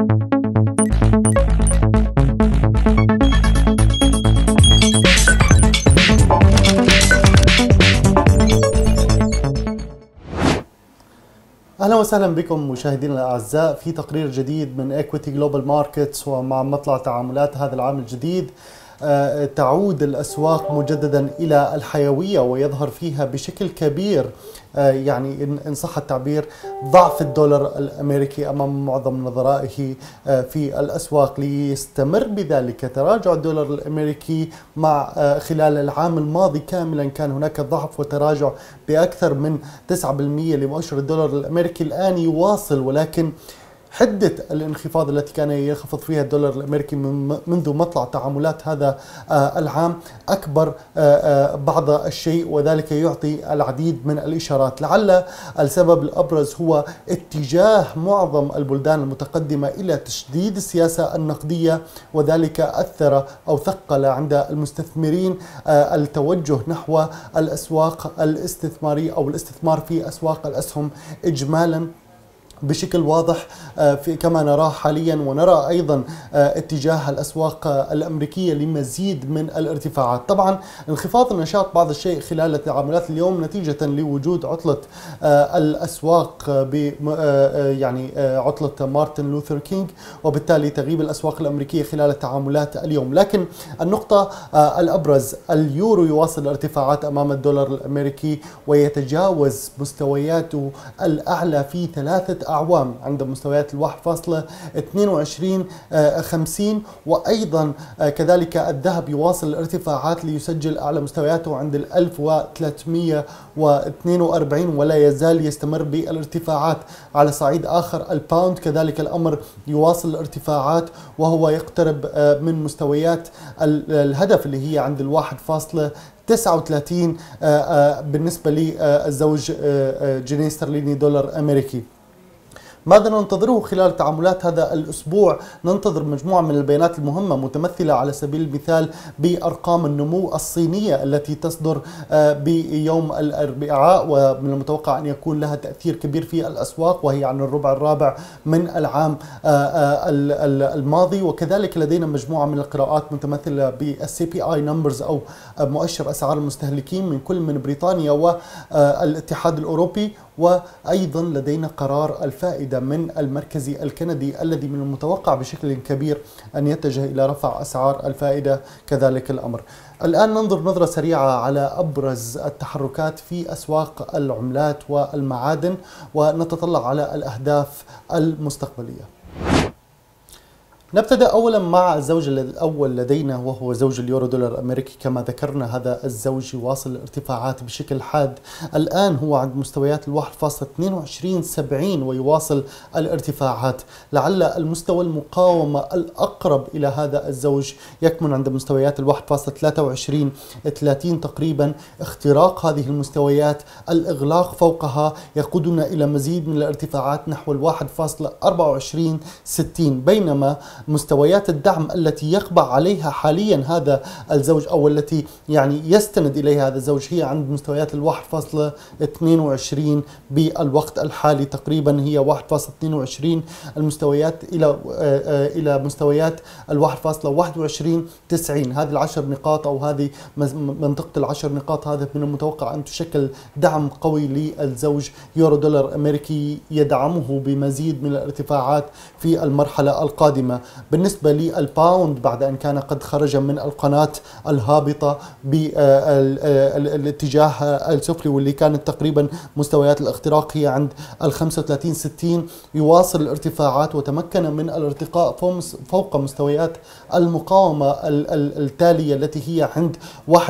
أهلا وسهلا بكم مشاهدينا الأعزاء في تقرير جديد من ايكويتي جلوبال ماركتس ومع مطلع تعاملات هذا العام الجديد. آه، تعود الأسواق مجددا إلى الحيوية ويظهر فيها بشكل كبير يعني ان صح التعبير ضعف الدولار الأمريكي أمام معظم نظرائه آه، في الأسواق ليستمر بذلك. تراجع الدولار الأمريكي مع خلال العام الماضي كاملا كان هناك ضعف وتراجع بأكثر من 9% لمؤشر الدولار الأمريكي. الآن يواصل ولكن حدة الانخفاض التي كان ينخفض فيها الدولار الأمريكي منذ مطلع تعاملات هذا آه، العام أكبر آه، آه، بعض الشيء وذلك يعطي العديد من الإشارات. لعل السبب الأبرز هو اتجاه معظم البلدان المتقدمة إلى تشديد السياسة النقدية وذلك أثر أو ثقل عند المستثمرين التوجه نحو الأسواق الاستثمارية أو الاستثمار في أسواق الأسهم إجمالا. بشكل واضح آه، في كما نراه حاليا ونرى أيضا آه، اتجاه الأسواق آه، الأمريكية لمزيد من الارتفاعات، طبعا انخفاض النشاط بعض الشيء خلال التعاملات اليوم نتيجة لوجود عطلة الأسواق ب يعني عطلة مارتن لوثر كينج وبالتالي تغيب الأسواق الأمريكية خلال التعاملات اليوم، لكن النقطة الأبرز اليورو يواصل الارتفاعات أمام الدولار الأمريكي ويتجاوز مستوياته الأعلى في ثلاثة أعوام عند مستويات ال 1.22 50 وأيضا آه، كذلك الذهب يواصل الارتفاعات ليسجل أعلى مستوياته عند ال 1342 ولا يزال يستمر بالارتفاعات. على صعيد آخر الباوند كذلك الأمر يواصل الارتفاعات وهو يقترب آه، من مستويات الهدف اللي هي عند الواحد فاصلة 39 آه، بالنسبة للزوج جنيه استرليني دولار أمريكي. ماذا ننتظره خلال تعاملات هذا الأسبوع؟ ننتظر مجموعة من البيانات المهمة متمثلة على سبيل المثال بأرقام النمو الصينية التي تصدر آه، بيوم الأربعاء ومن المتوقع أن يكون لها تأثير كبير في الأسواق وهي عن الربع الرابع من العام آه، آه، الماضي. وكذلك لدينا مجموعة من القراءات متمثلة بال CPI numbers أو مؤشر أسعار المستهلكين من كل من بريطانيا والاتحاد الأوروبي وأيضا لدينا قرار الفائدة. من المركزي الكندي الذي من المتوقع بشكل كبير أن يتجه إلى رفع أسعار الفائدة كذلك الأمر. الآن ننظر نظرة سريعة على أبرز التحركات في أسواق العملات والمعادن ونتطلع على الأهداف المستقبلية. نبتدأ أولا مع الزوج الأول لدينا وهو زوج اليورو دولار الأمريكي. كما ذكرنا هذا الزوج يواصل الارتفاعات بشكل حاد. الآن هو عند مستويات الواحد فاصلة 22 70 ويواصل الارتفاعات. لعل المستوى المقاومة الأقرب إلى هذا الزوج يكمن عند مستويات الواحد فاصلة 23 30 تقريبا. اختراق هذه المستويات الإغلاق فوقها يقودنا إلى مزيد من الارتفاعات نحو الواحد فاصلة 24 60 بينما مستويات الدعم التي يقبع عليها حاليا هذا الزوج أو التي يعني يستند إليها هذا الزوج هي عند مستويات ال 1.22 بالوقت الحالي تقريبا هي 1.22 المستويات إلى آه، آه، إلى مستويات ال 1.21 90 هذه العشر نقاط أو هذه منطقة العشر نقاط هذا من المتوقع أن تشكل دعم قوي للزوج يورو دولار أمريكي يدعمه بمزيد من الارتفاعات في المرحلة القادمة. بالنسبة للباوند بعد أن كان قد خرج من القناة الهابطة بالاتجاه السفلي واللي كانت تقريبا مستويات الاختراق هي عند ال 35 60 يواصل الارتفاعات وتمكن من الارتقاء فوق مستويات المقاومة التالية التي هي عند 1.37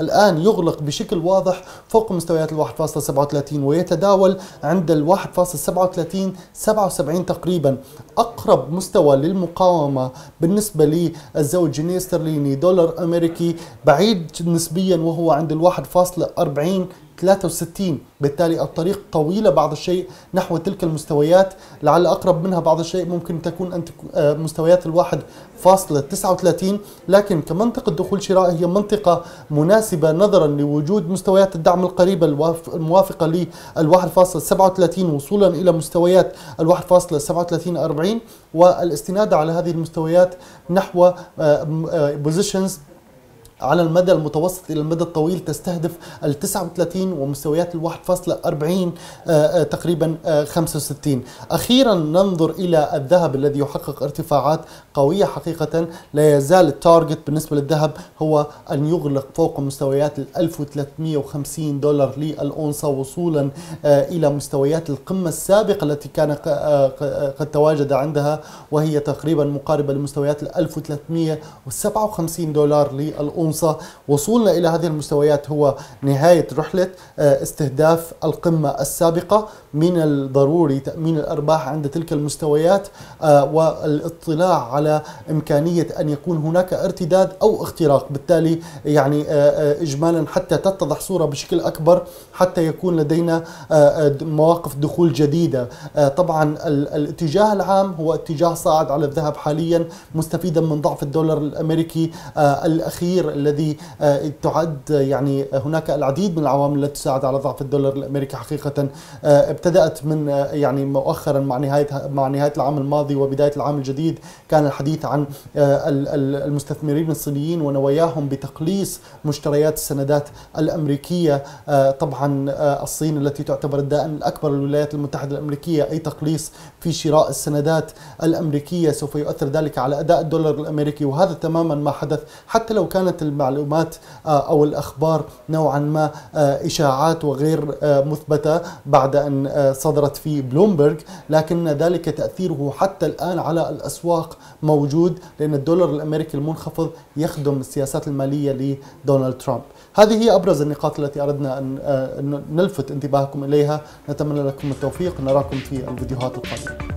الآن يغلق بشكل واضح فوق مستويات ال 1.37 ويتداول عند ال 1.37 77 تقريبا. أقرب مستوى للمقاومة بالنسبة للزوج جنيه استرليني دولار أمريكي بعيد نسبيا وهو عند الواحد فاصلة 40 63 بالتالي الطريق طويلة بعض الشيء نحو تلك المستويات. لعل أقرب منها بعض الشيء ممكن تكون أن آه، مستويات الواحد فاصلة 39 لكن كمنطقة دخول شراء هي منطقة مناسبة نظرا لوجود مستويات الدعم القريبة الموافقة لل 1.37 وصولا إلى مستويات ال 1.37 40 والاستناد على هذه المستويات نحو positions آه، على المدى المتوسط إلى المدى الطويل تستهدف ال 39 ومستويات ال 1.40 آه، آه، تقريبا 65 آه، أخيرا ننظر إلى الذهب الذي يحقق ارتفاعات قوية حقيقه. لا يزال ال target بالنسبة للذهب هو أن يغلق فوق مستويات ال 1350 دولار للأونصة وصولا إلى مستويات القمة السابقة التي كان قد تواجد عندها وهي تقريبا مقاربة لمستويات ال 1357 دولار للأونصة. الأونصة وصولنا إلى هذه المستويات هو نهاية رحلة آه، استهداف القمة السابقة من الضروري تأمين الأرباح عند تلك المستويات آه، والاطلاع على إمكانية أن يكون هناك ارتداد أو اختراق. بالتالي يعني آه، إجمالا حتى تتضح صورة بشكل أكبر حتى يكون لدينا مواقف دخول جديدة. طبعا الاتجاه العام هو اتجاه صاعد على الذهب حاليا مستفيدا من ضعف الدولار الأمريكي الأخير الذي آه، تعد يعني هناك العديد من العوامل التي تساعد على ضعف الدولار الأمريكي حقيقة آه، ابتدأت من آه، يعني مؤخرا مع نهاية مع نهاية العام الماضي وبداية العام الجديد كان الحديث عن المستثمرين الصينيين ونواياهم بتقليص مشتريات السندات الأمريكية. طبعا الصين التي تعتبر الدائن الأكبر للولايات المتحدة الأمريكية أي تقليص في شراء السندات الأمريكية سوف يؤثر ذلك على أداء الدولار الأمريكي وهذا تماما ما حدث حتى لو كانت المعلومات آه، أو الأخبار نوعا ما آه، إشاعات وغير آه، مثبتة بعد أن صدرت في بلومبرج لكن ذلك تأثيره حتى الآن على الأسواق موجود لأن الدولار الأمريكي المنخفض يخدم السياسات المالية لدونالد ترامب. هذه هي أبرز النقاط التي أردنا أن نلفت انتباهكم إليها. نتمنى لكم التوفيق. نراكم في الفيديوهات القادمة.